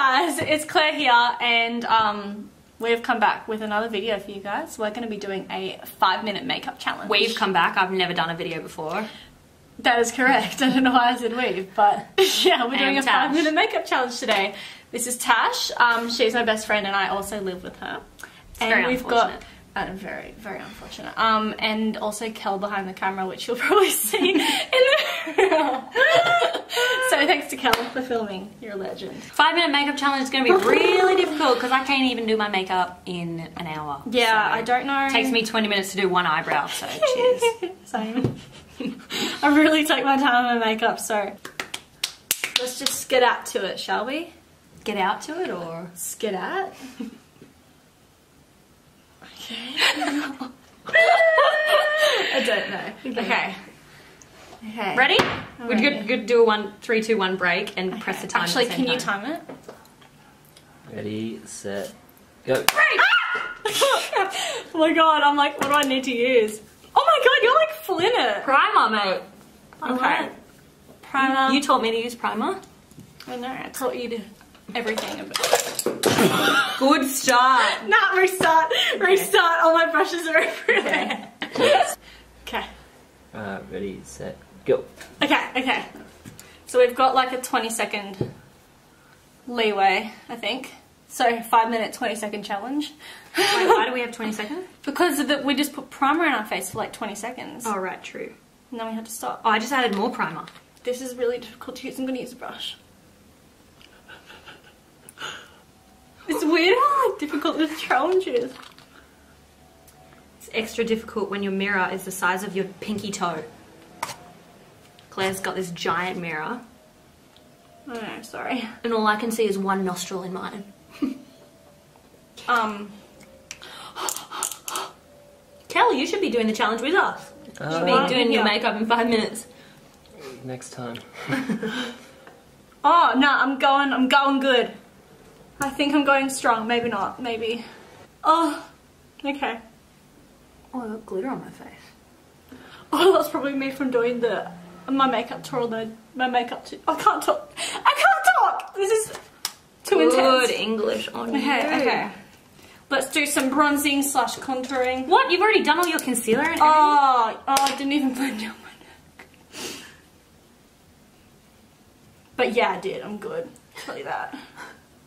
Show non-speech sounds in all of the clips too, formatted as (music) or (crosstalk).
guys, it's Claire here, and um, we've come back with another video for you guys. We're going to be doing a five minute makeup challenge. We've come back. I've never done a video before. That is correct. (laughs) I don't know why I said we've, but (laughs) yeah, we're doing a Tash. five minute makeup challenge today. This is Tash. Um, she's my best friend, and I also live with her. and very we've got uh, very, very unfortunate. Um, and also Kel behind the camera, which you'll (laughs) probably see in the. (laughs) so thanks to Kel for filming. You're a legend. Five minute makeup challenge is going to be really difficult because I can't even do my makeup in an hour. Yeah, So, I don't know. It takes me 20 minutes to do one eyebrow, so cheers. (laughs) Same. (laughs) I really take my time on my makeup, so let's just get out to it, shall we? Get out to it or? Skedat? okay. I don't know. Okay. Okay. Ready? I'm We're ready. good, good do a one, three, two, one break and press the time. at Actually, the same can you time. time it? Ready, set, go. Break! (laughs) oh my god, I'm like, what do I need to use? Oh my god, you're like Flynn Primer, mate. Okay. Primer. You taught me to use primer. I know, I taught you to everything about (laughs) Good start. (laughs) Not restart. Restart. All my brushes are everywhere. Okay. Uh, ready, set, go. Okay. Okay. So we've got like a 20 second leeway, I think. So five minute, 20 second challenge. Wait, why do we have 20 seconds? (laughs) Because of the, we just put primer in our face for like 20 seconds. Oh, right, true. And then we had to stop. Oh, I just added more primer. This is really difficult to use. I'm going to use a brush. It's weird how like, difficult this challenge is. It's extra difficult when your mirror is the size of your pinky toe. Claire's got this giant mirror, I don't know, sorry. (laughs) and all I can see is one nostril in mine. Um, (gasps) Kelly, you should be doing the challenge with us. You should Uh, be doing your makeup in five minutes. next time. (laughs) oh, no, I'm going, I'm going good. I think I'm going strong. Maybe not. Maybe. Oh, okay. Oh, I got glitter on my face. Oh, that's probably me from doing the my makeup tour. The my makeup. I can't talk. I can't talk. This is too Good intense. English on Okay, you. okay. Let's do some bronzing slash contouring. What? You've already done all your concealer and everything? Oh, oh, I didn't even blend down my neck. But yeah, I did. I'm good. Tell you that.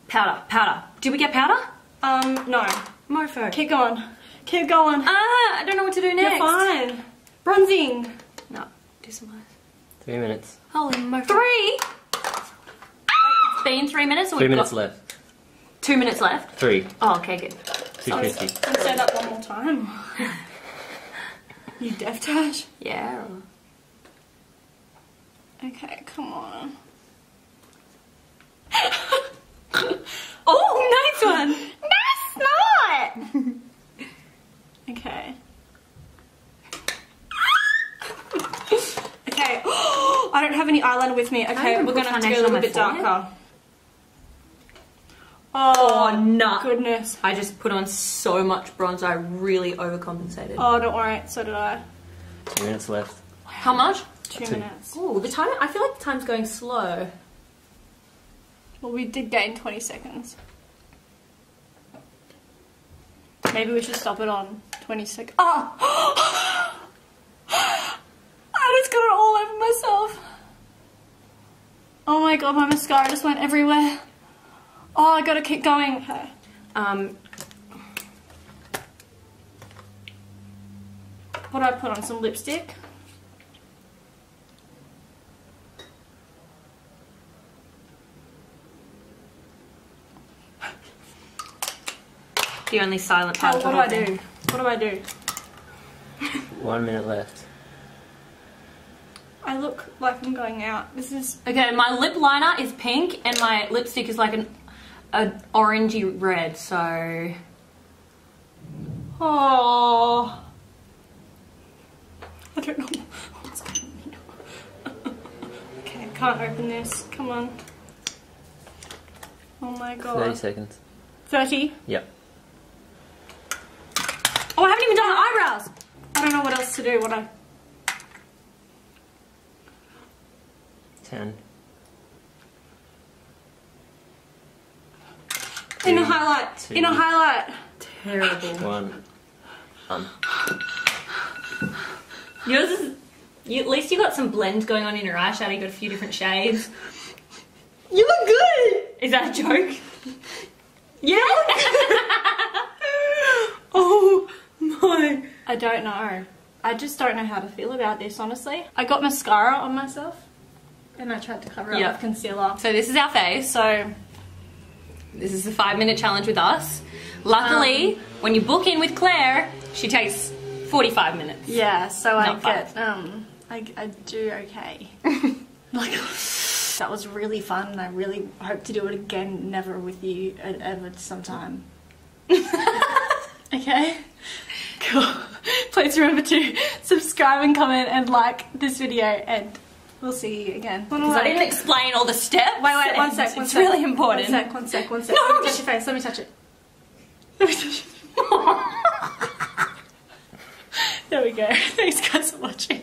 Powder, powder. Did we get powder? Um, no. Mofo. Keep going. Keep going. Ah, I don't know what to do next. You're fine. Bronzing. No, do some eyes. Three minutes. Holy mofo. Three? It's been three minutes or Three we've minutes got left. two minutes left? Three. Oh, okay, good. Two fifty. Can I say that one more time? (laughs) you deaf Tash? Yeah. Okay, come on. oh, nice one! Nice not! okay. okay. I don't have any eyeliner with me. Okay, we're gonna have to go a little bit forehead. darker. Oh, Oh, no. goodness. I just put on so much bronzer, I really overcompensated. Oh, don't worry. So did I. Two minutes left. How much? Two Two. minutes. Oh, the time, I feel like the time's going slow. Well, we did gain 20 seconds. Maybe we should stop it on 20 seconds. Ah! (gasps) Oh! (gasps) (gasps) I just got it all over myself. Oh my god, my mascara just went everywhere. Oh, I gotta keep going. Okay. Um, What do I put on? Some lipstick? the only silent How, part what do I do? What do I do? One minute left. I look like I'm going out. This is. Okay, my lip liner is pink and my lipstick is like an a orangey red, so Oh. I don't know what's going on. (laughs) okay, I can't open this. Come on. Oh my god. Thirty seconds. 30? Yep. Oh, I haven't even done my eyebrows. I don't know what else to do. What I. Ten. In a highlight. two. In a highlight. Terrible. One. Um. Yours is. You, at least you got some blend going on in your eyeshadow. You got a few different shades. You look good. Is that a joke? Yeah. (laughs) oh my. I don't know. I just don't know how to feel about this, honestly. I got mascara on myself and I tried to cover it Yep. up with concealer. So this is our face. So, This is the five minute challenge with us. Luckily, when you book in with Claire, she takes 45 minutes. yeah, so I get, um, I, I do okay. (laughs) like, that was really fun and I really hope to do it again, never with you, ever sometime. (laughs) okay? Cool. (laughs) Please remember to subscribe and comment and like this video and we'll see you again. Because I didn't explain all the steps. Wait, wait, one sec, one it's sec. really important. One sec, one sec, one sec. No. Let me touch your face, let me touch it. Let me touch it. (laughs) There we go. (laughs) Thanks guys for watching.